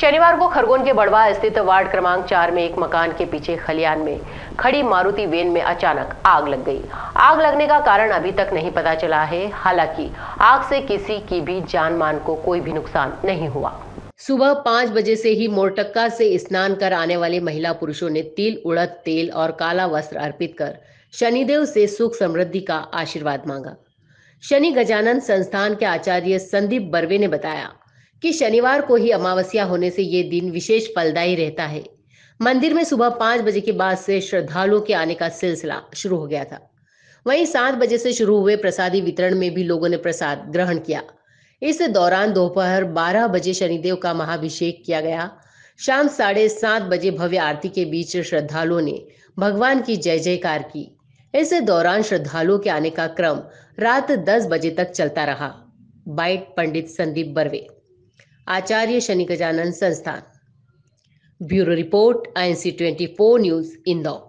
शनिवार को खरगोन के बड़वा स्थित वार्ड क्रमांक चार में एक मकान के पीछे खलियान में खड़ी मारुति वेन में अचानक आग लग गई। आग लगने का कारण अभी तक नहीं पता चला है। हालाँकि, आग से किसी की भी जान मान को कोई भी नुकसान नहीं हुआ। सुबह पाँच बजे से ही मोरटक्का से स्नान कर आने वाले महिला पुरुषों ने तिल, उड़द, तेल और काला वस्त्र अर्पित कर शनिदेव से सुख समृद्धि का आशीर्वाद मांगा। शनि गजानन संस्थान के आचार्य संदीप बर्वे ने बताया कि शनिवार को ही अमावस्या होने से ये दिन विशेष फलदायी रहता है। मंदिर में सुबह पाँच बजे के बाद से श्रद्धालुओं के आने का सिलसिला शुरू हो गया था। वहीं सात बजे से शुरू हुए प्रसादी वितरण में भी लोगों ने प्रसाद ग्रहण किया। इस दौरान दोपहर बारह बजे शनिदेव का महाभिषेक किया गया। शाम साढ़े सात बजे भव्य आरती के बीच श्रद्धालुओं ने भगवान की जय जयकार की। इस दौरान श्रद्धालुओं के आने का क्रम रात दस बजे तक चलता रहा। Bite, Pandit Sandeep Barve. Acharya Shani Gajanan Sansthan. Bureau report I N C twenty four news Indore.